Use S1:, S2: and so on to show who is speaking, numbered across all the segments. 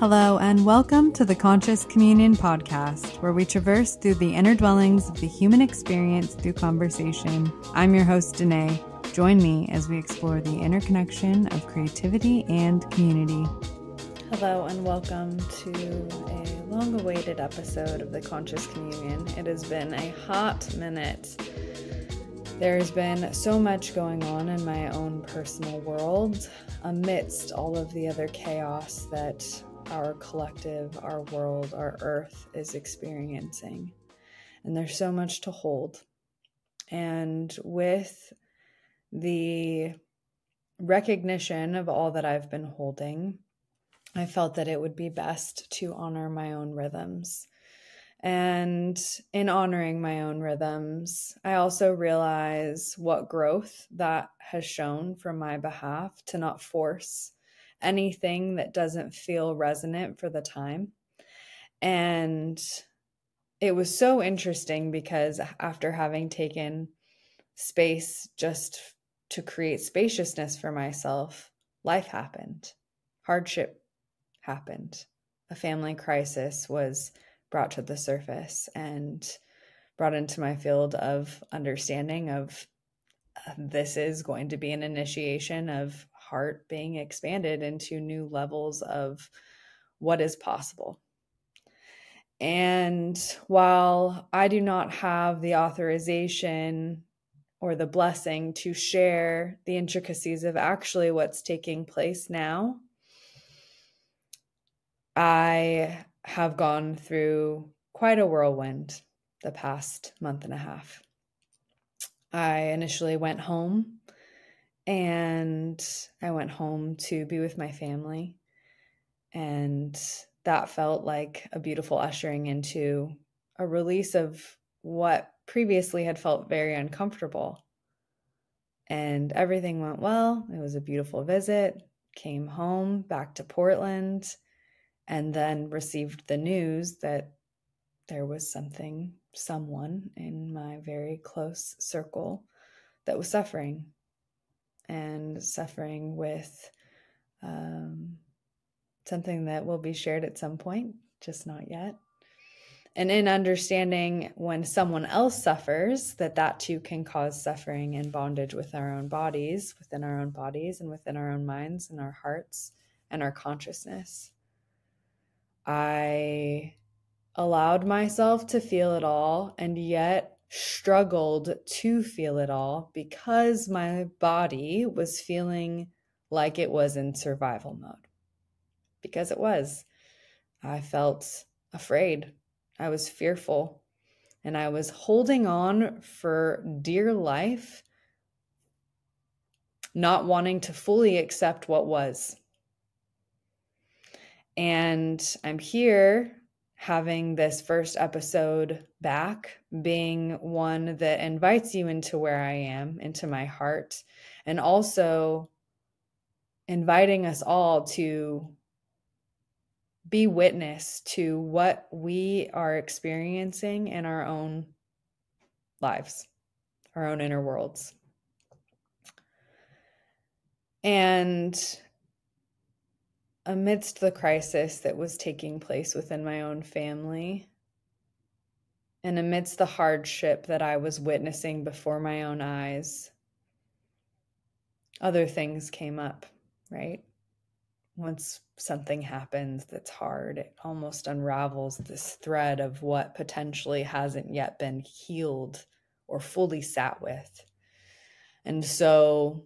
S1: Hello, and welcome to the Conscious Communion podcast, where we traverse through the inner dwellings of the human experience through conversation. I'm your host, Danae. Join me as we explore the interconnection of creativity and community. Hello, and welcome to a long awaited episode of the Conscious Communion. It has been a hot minute. There's been so much going on in my own personal world amidst all of the other chaos that our collective, our world, our earth is experiencing. And there's so much to hold. And with the recognition of all that I've been holding, I felt that it would be best to honor my own rhythms. And in honoring my own rhythms, I also realize what growth that has shown from my behalf to not force anything that doesn't feel resonant for the time. And it was so interesting because after having taken space just to create spaciousness for myself, life happened. Hardship happened. A family crisis was brought to the surface and brought into my field of understanding of uh, this is going to be an initiation of heart being expanded into new levels of what is possible. And while I do not have the authorization or the blessing to share the intricacies of actually what's taking place now, I have gone through quite a whirlwind the past month and a half. I initially went home and I went home to be with my family. And that felt like a beautiful ushering into a release of what previously had felt very uncomfortable. And everything went well. It was a beautiful visit. Came home back to Portland and then received the news that there was something, someone in my very close circle that was suffering and suffering with um, something that will be shared at some point, just not yet. And in understanding when someone else suffers, that that too can cause suffering and bondage with our own bodies, within our own bodies, and within our own minds and our hearts and our consciousness. I allowed myself to feel it all, and yet struggled to feel it all because my body was feeling like it was in survival mode. Because it was. I felt afraid. I was fearful. And I was holding on for dear life, not wanting to fully accept what was. And I'm here having this first episode back being one that invites you into where I am, into my heart, and also inviting us all to be witness to what we are experiencing in our own lives, our own inner worlds. And amidst the crisis that was taking place within my own family and amidst the hardship that I was witnessing before my own eyes, other things came up, right? Once something happens that's hard, it almost unravels this thread of what potentially hasn't yet been healed or fully sat with. And so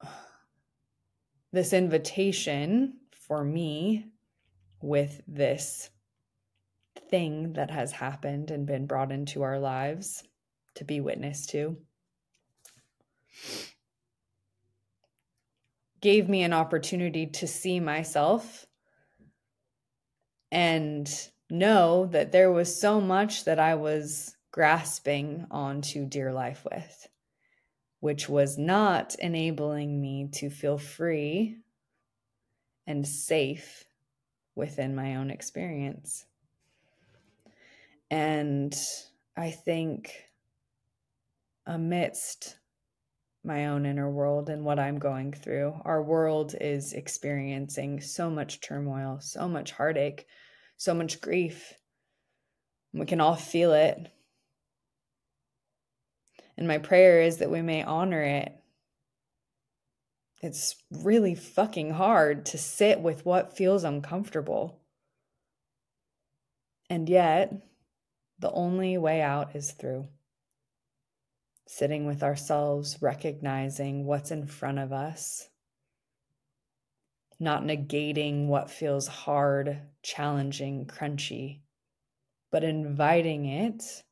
S1: this invitation for me with this thing that has happened and been brought into our lives to be witness to gave me an opportunity to see myself and know that there was so much that I was grasping onto dear life with which was not enabling me to feel free and safe within my own experience. And I think amidst my own inner world and what I'm going through. Our world is experiencing so much turmoil, so much heartache, so much grief. We can all feel it. And my prayer is that we may honor it. It's really fucking hard to sit with what feels uncomfortable. And yet, the only way out is through sitting with ourselves, recognizing what's in front of us, not negating what feels hard, challenging, crunchy, but inviting it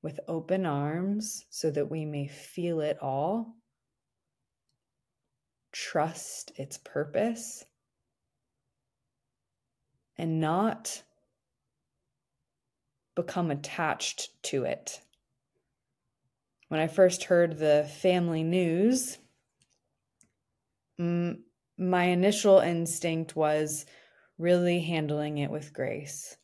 S1: with open arms so that we may feel it all, trust its purpose, and not become attached to it when I first heard the family news, my initial instinct was really handling it with grace.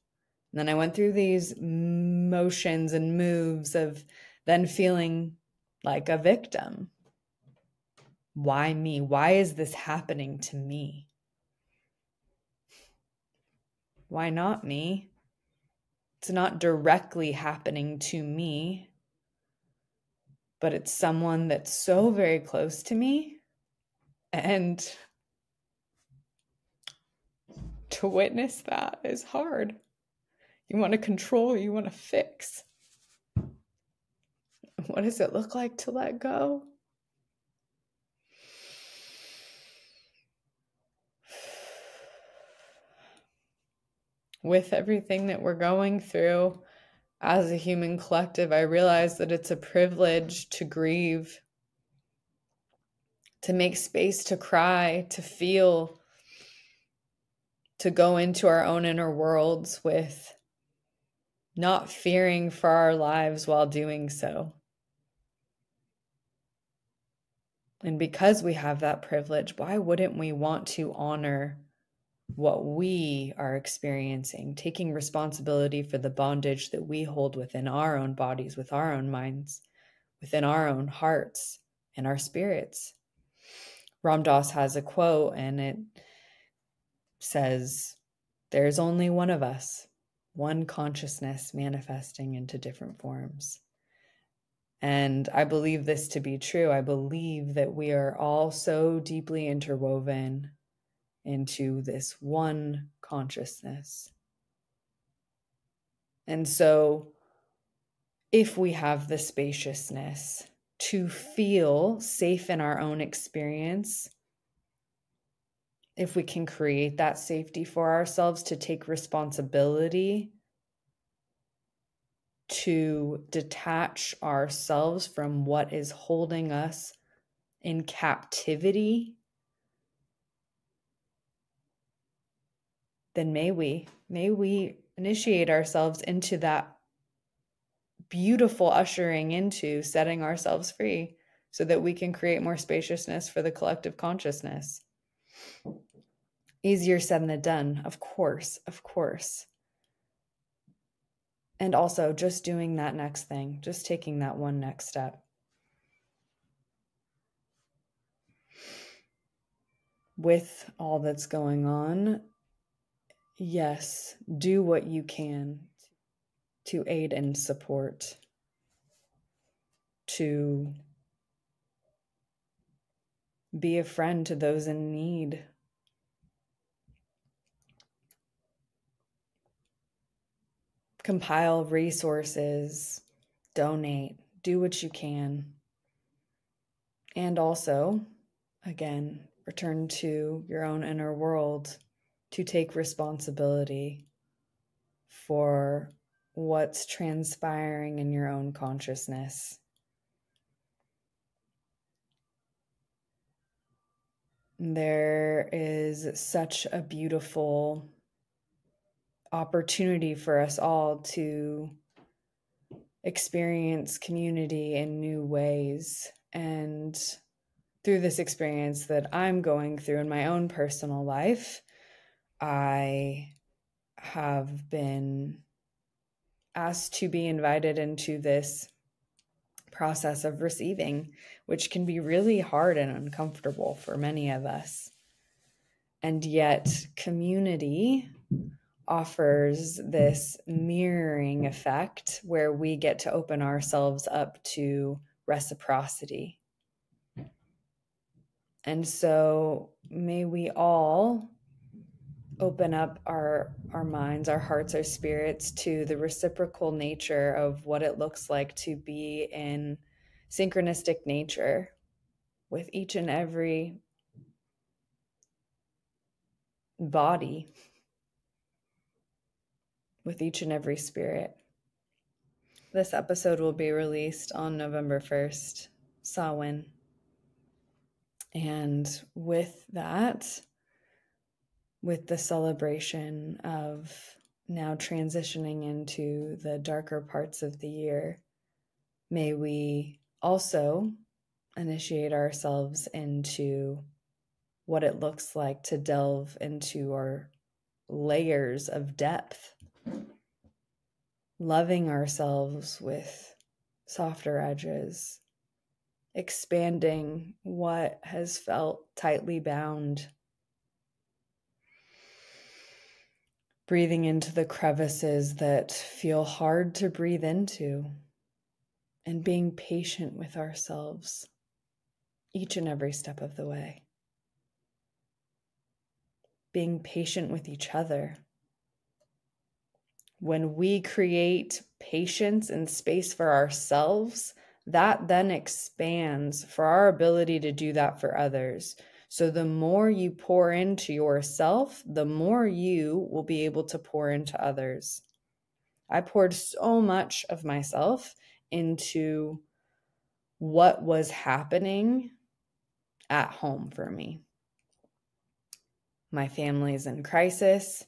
S1: And then I went through these motions and moves of then feeling like a victim. Why me? Why is this happening to me? Why not me? It's not directly happening to me but it's someone that's so very close to me. And to witness that is hard. You want to control, you want to fix. What does it look like to let go? With everything that we're going through, as a human collective, I realize that it's a privilege to grieve, to make space to cry, to feel, to go into our own inner worlds with not fearing for our lives while doing so. And because we have that privilege, why wouldn't we want to honor what we are experiencing, taking responsibility for the bondage that we hold within our own bodies, with our own minds, within our own hearts and our spirits. Ram Dass has a quote and it says, There's only one of us, one consciousness manifesting into different forms. And I believe this to be true. I believe that we are all so deeply interwoven into this one consciousness. And so, if we have the spaciousness to feel safe in our own experience, if we can create that safety for ourselves to take responsibility, to detach ourselves from what is holding us in captivity then may we, may we initiate ourselves into that beautiful ushering into setting ourselves free so that we can create more spaciousness for the collective consciousness. Easier said than done, of course, of course. And also just doing that next thing, just taking that one next step. With all that's going on, Yes, do what you can to aid and support, to be a friend to those in need. Compile resources, donate, do what you can. And also, again, return to your own inner world to take responsibility for what's transpiring in your own consciousness. There is such a beautiful opportunity for us all to experience community in new ways. And through this experience that I'm going through in my own personal life, I have been asked to be invited into this process of receiving, which can be really hard and uncomfortable for many of us. And yet, community offers this mirroring effect where we get to open ourselves up to reciprocity. And so, may we all open up our our minds our hearts our spirits to the reciprocal nature of what it looks like to be in synchronistic nature with each and every body with each and every spirit. This episode will be released on November 1st Samhain. And with that with the celebration of now transitioning into the darker parts of the year, may we also initiate ourselves into what it looks like to delve into our layers of depth, loving ourselves with softer edges, expanding what has felt tightly bound breathing into the crevices that feel hard to breathe into, and being patient with ourselves each and every step of the way. Being patient with each other. When we create patience and space for ourselves, that then expands for our ability to do that for others. So the more you pour into yourself, the more you will be able to pour into others. I poured so much of myself into what was happening at home for me. My family's in crisis.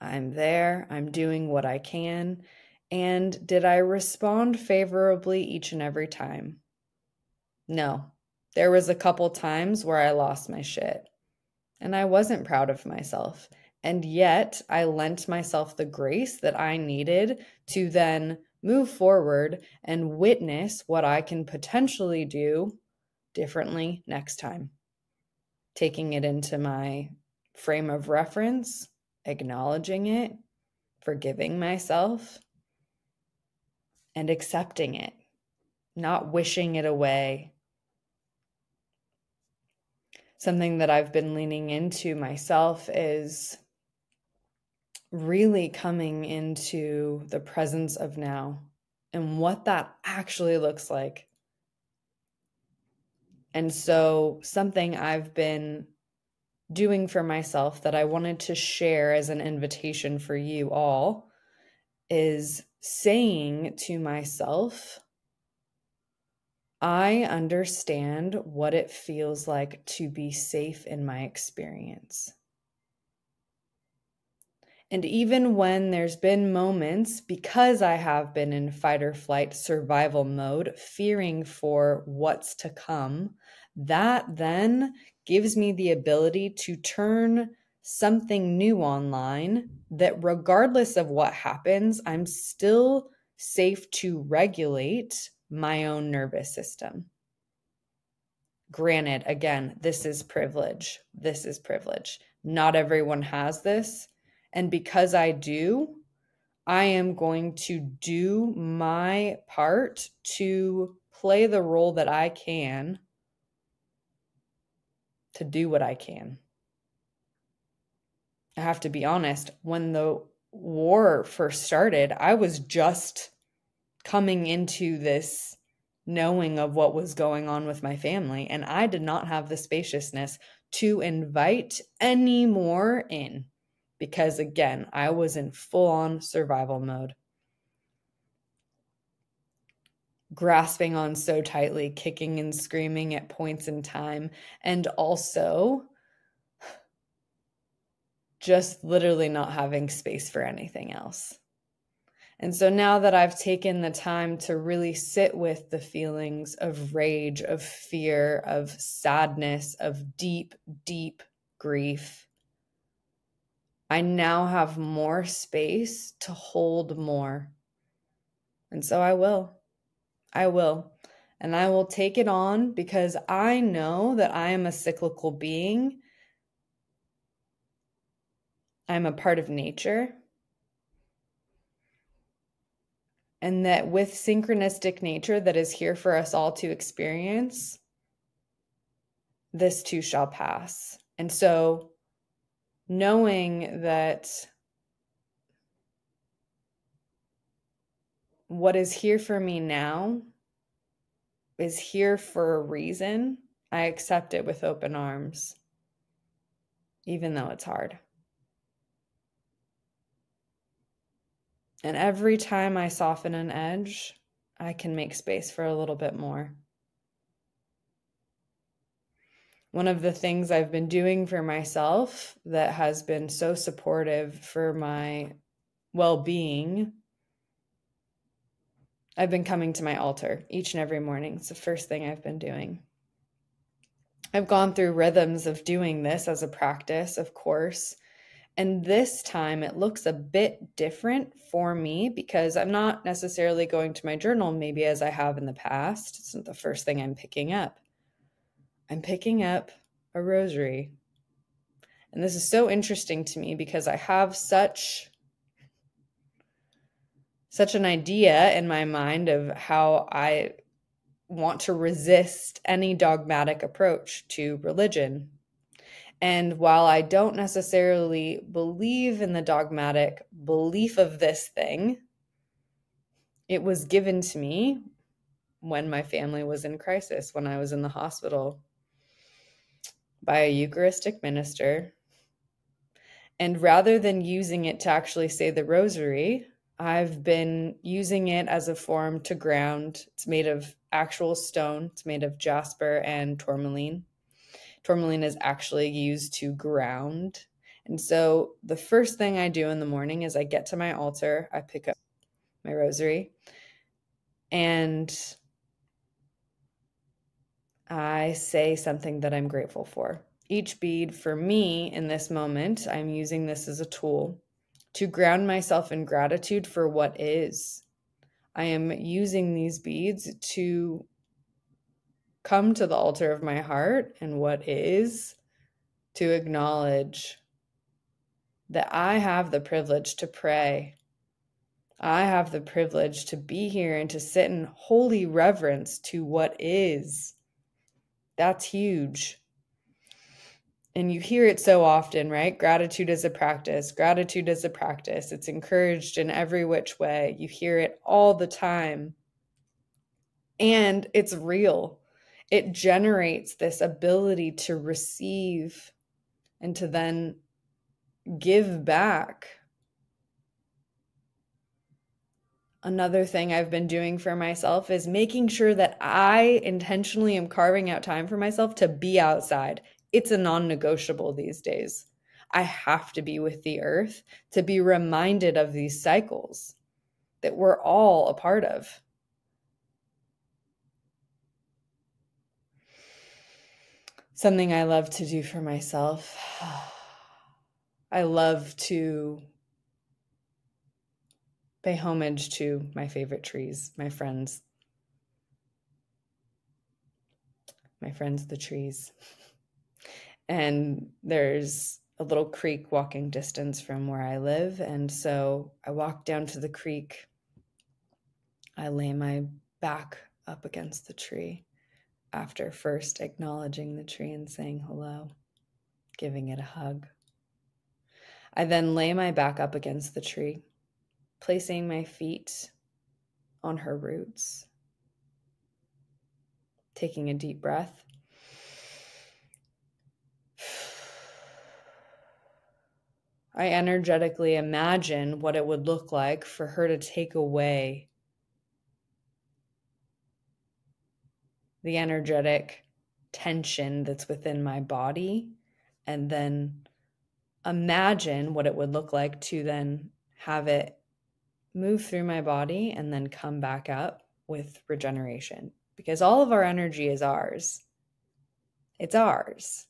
S1: I'm there. I'm doing what I can. And did I respond favorably each and every time? No, there was a couple times where I lost my shit and I wasn't proud of myself. And yet I lent myself the grace that I needed to then move forward and witness what I can potentially do differently next time. Taking it into my frame of reference, acknowledging it, forgiving myself, and accepting it, not wishing it away, something that I've been leaning into myself is really coming into the presence of now and what that actually looks like. And so, something I've been doing for myself that I wanted to share as an invitation for you all is saying to myself, I understand what it feels like to be safe in my experience. And even when there's been moments, because I have been in fight or flight survival mode, fearing for what's to come, that then gives me the ability to turn something new online that, regardless of what happens, I'm still safe to regulate my own nervous system. Granted, again, this is privilege. This is privilege. Not everyone has this. And because I do, I am going to do my part to play the role that I can to do what I can. I have to be honest, when the war first started, I was just coming into this knowing of what was going on with my family. And I did not have the spaciousness to invite any more in because, again, I was in full on survival mode. Grasping on so tightly, kicking and screaming at points in time, and also just literally not having space for anything else. And so now that I've taken the time to really sit with the feelings of rage, of fear, of sadness, of deep, deep grief, I now have more space to hold more. And so I will. I will. and I will take it on because I know that I am a cyclical being. I'm a part of nature. And that with synchronistic nature that is here for us all to experience, this too shall pass. And so, knowing that what is here for me now is here for a reason, I accept it with open arms, even though it's hard. And every time I soften an edge, I can make space for a little bit more. One of the things I've been doing for myself that has been so supportive for my well being I've been coming to my altar each and every morning. It's the first thing I've been doing. I've gone through rhythms of doing this as a practice, of course. And this time it looks a bit different for me because I'm not necessarily going to my journal, maybe as I have in the past. It's not the first thing I'm picking up. I'm picking up a rosary. And this is so interesting to me because I have such such an idea in my mind of how I want to resist any dogmatic approach to religion. And while I don't necessarily believe in the dogmatic belief of this thing, it was given to me when my family was in crisis, when I was in the hospital by a Eucharistic minister. And rather than using it to actually say the rosary, I've been using it as a form to ground. It's made of actual stone, it's made of jasper and tourmaline. Tourmaline is actually used to ground. And so the first thing I do in the morning is I get to my altar, I pick up my rosary, and I say something that I'm grateful for. Each bead for me in this moment, I'm using this as a tool to ground myself in gratitude for what is. I am using these beads to come to the altar of my heart and what is, to acknowledge that I have the privilege to pray. I have the privilege to be here and to sit in holy reverence to what is. That's huge and you hear it so often, right? Gratitude is a practice. Gratitude is a practice. It's encouraged in every which way. You hear it all the time. And it's real. It generates this ability to receive and to then give back. Another thing I've been doing for myself is making sure that I intentionally am carving out time for myself to be outside it's a non negotiable these days. I have to be with the earth to be reminded of these cycles that we're all a part of. Something I love to do for myself. I love to pay homage to my favorite trees, my friends. My friends, the trees and there's a little creek walking distance from where I live. And so I walk down to the creek. I lay my back up against the tree after first acknowledging the tree and saying hello, giving it a hug. I then lay my back up against the tree, placing my feet on her roots, taking a deep breath I energetically imagine what it would look like for her to take away the energetic tension that's within my body and then imagine what it would look like to then have it move through my body and then come back up with regeneration because all of our energy is ours. It's ours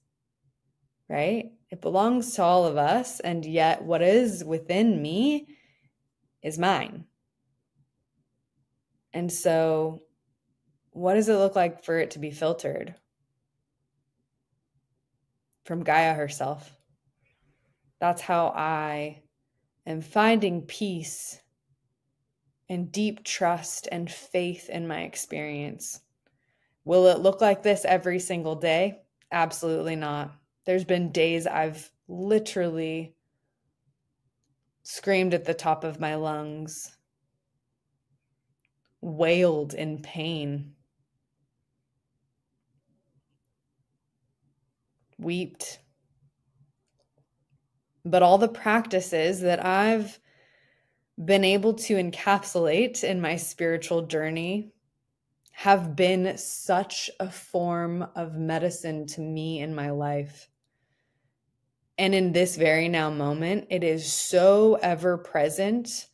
S1: right? It belongs to all of us. And yet, what is within me is mine. And so, what does it look like for it to be filtered? From Gaia herself. That's how I am finding peace and deep trust and faith in my experience. Will it look like this every single day? Absolutely not. There's been days I've literally screamed at the top of my lungs, wailed in pain, wept. But all the practices that I've been able to encapsulate in my spiritual journey have been such a form of medicine to me in my life. And in this very now moment, it is so ever present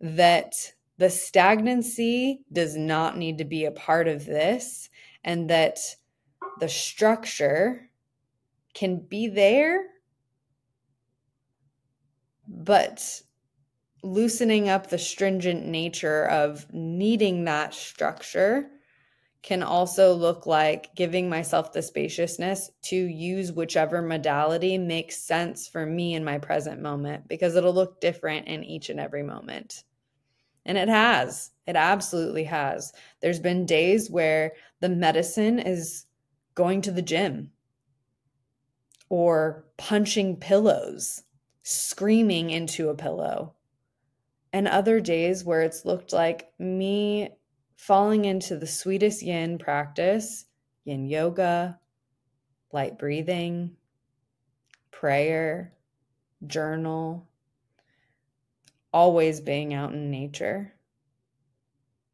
S1: that the stagnancy does not need to be a part of this, and that the structure can be there, but loosening up the stringent nature of needing that structure can also look like giving myself the spaciousness to use whichever modality makes sense for me in my present moment because it'll look different in each and every moment. And it has. It absolutely has. There's been days where the medicine is going to the gym or punching pillows, screaming into a pillow. And other days where it's looked like me falling into the sweetest yin practice, yin yoga, light breathing, prayer, journal, always being out in nature.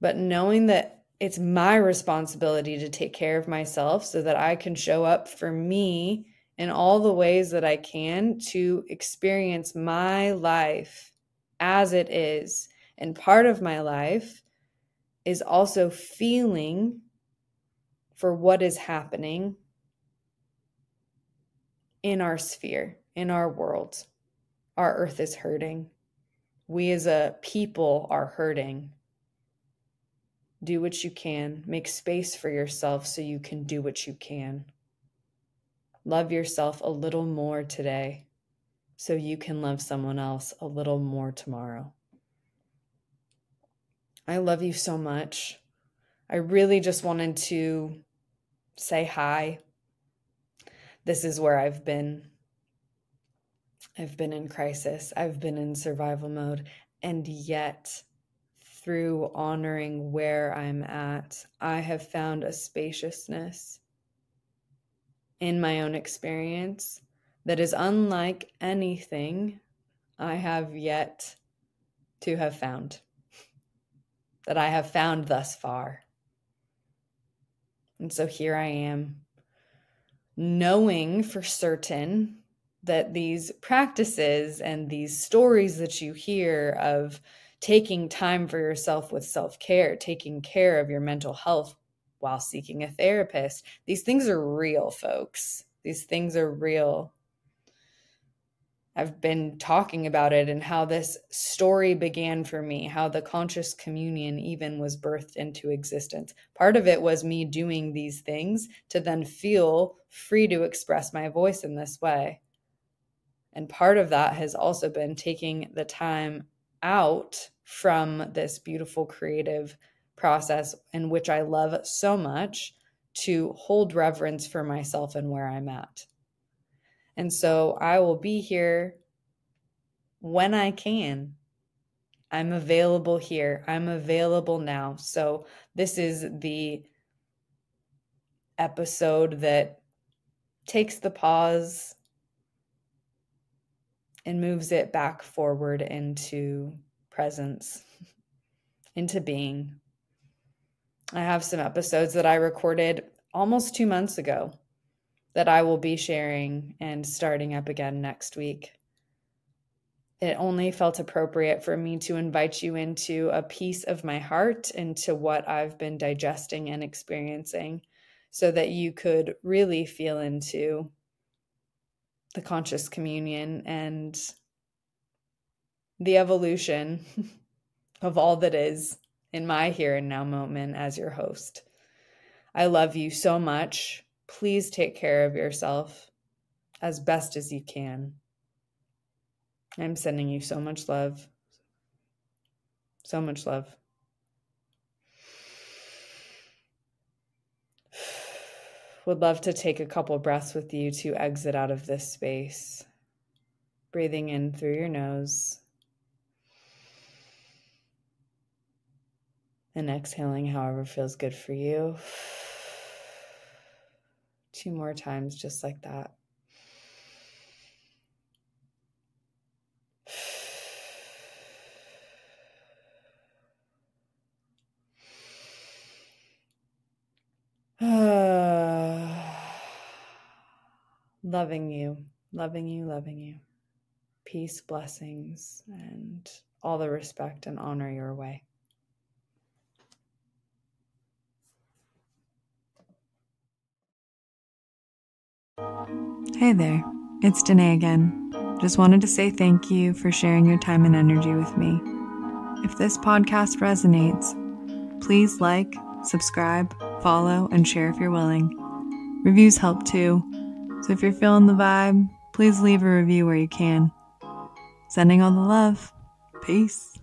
S1: But knowing that it's my responsibility to take care of myself so that I can show up for me in all the ways that I can to experience my life as it is. And part of my life is also feeling for what is happening in our sphere, in our world. Our earth is hurting. We as a people are hurting. Do what you can. Make space for yourself so you can do what you can. Love yourself a little more today so you can love someone else a little more tomorrow. I love you so much. I really just wanted to say hi. This is where I've been. I've been in crisis, I've been in survival mode, and yet, through honoring where I'm at, I have found a spaciousness in my own experience that is unlike anything I have yet to have found that I have found thus far. And so here I am, knowing for certain that these practices and these stories that you hear of taking time for yourself with self care, taking care of your mental health while seeking a therapist, these things are real, folks. These things are real. I've been talking about it and how this story began for me, how the conscious communion even was birthed into existence. Part of it was me doing these things to then feel free to express my voice in this way. And part of that has also been taking the time out from this beautiful creative process in which I love so much to hold reverence for myself and where I'm at. And so I will be here when I can. I'm available here. I'm available now. So this is the episode that takes the pause and moves it back forward into presence, into being. I have some episodes that I recorded almost two months ago that I will be sharing and starting up again next week. It only felt appropriate for me to invite you into a piece of my heart, into what I've been digesting and experiencing, so that you could really feel into the conscious communion and the evolution of all that is in my here and now moment as your host. I love you so much. Please take care of yourself as best as you can. I'm sending you so much love. So much love. Would love to take a couple breaths with you to exit out of this space. Breathing in through your nose and exhaling however feels good for you. Two more times, just like that. loving you, loving you, loving you. Peace, blessings, and all the respect and honor your way. Hey there, it's Danae again. Just wanted to say thank you for sharing your time and energy with me. If this podcast resonates, please like, subscribe, follow, and share if you're willing. Reviews help too. So if you're feeling the vibe, please leave a review where you can. Sending all the love. Peace.